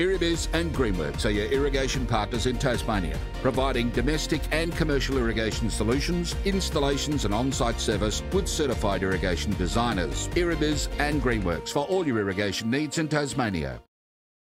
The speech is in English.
Irribiz and Greenworks are your irrigation partners in Tasmania, providing domestic and commercial irrigation solutions, installations and on-site service with certified irrigation designers. Irribiz and Greenworks for all your irrigation needs in Tasmania.